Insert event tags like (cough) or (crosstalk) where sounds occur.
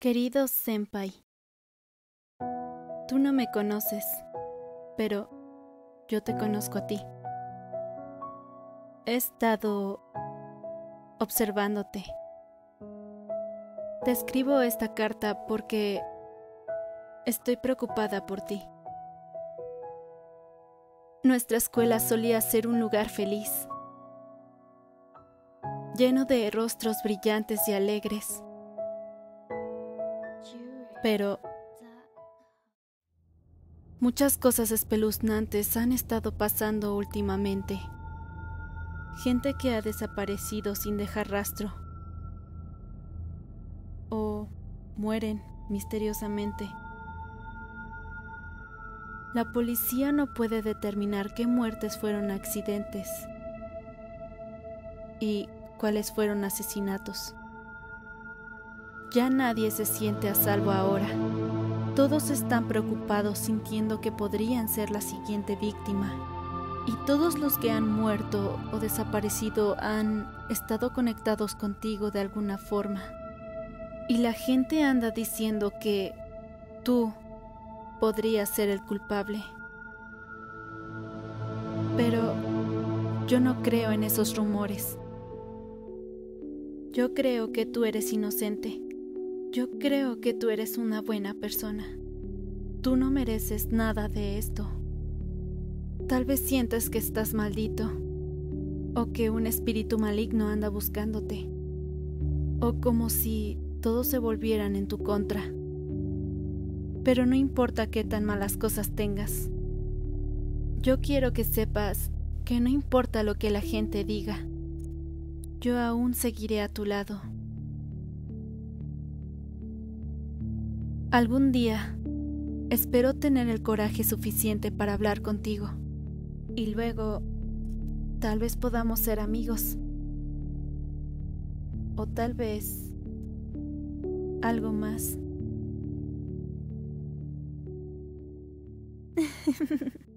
Querido Senpai, tú no me conoces, pero yo te conozco a ti. He estado observándote. Te escribo esta carta porque estoy preocupada por ti. Nuestra escuela solía ser un lugar feliz, lleno de rostros brillantes y alegres. Pero muchas cosas espeluznantes han estado pasando últimamente. Gente que ha desaparecido sin dejar rastro. O mueren misteriosamente. La policía no puede determinar qué muertes fueron accidentes y cuáles fueron asesinatos. Ya nadie se siente a salvo ahora. Todos están preocupados sintiendo que podrían ser la siguiente víctima. Y todos los que han muerto o desaparecido han estado conectados contigo de alguna forma. Y la gente anda diciendo que tú podría ser el culpable. Pero yo no creo en esos rumores. Yo creo que tú eres inocente. Yo creo que tú eres una buena persona. Tú no mereces nada de esto. Tal vez sientas que estás maldito o que un espíritu maligno anda buscándote o como si todos se volvieran en tu contra. Pero no importa qué tan malas cosas tengas. Yo quiero que sepas que no importa lo que la gente diga, yo aún seguiré a tu lado. Algún día espero tener el coraje suficiente para hablar contigo y luego tal vez podamos ser amigos. O tal vez algo más. (laughs)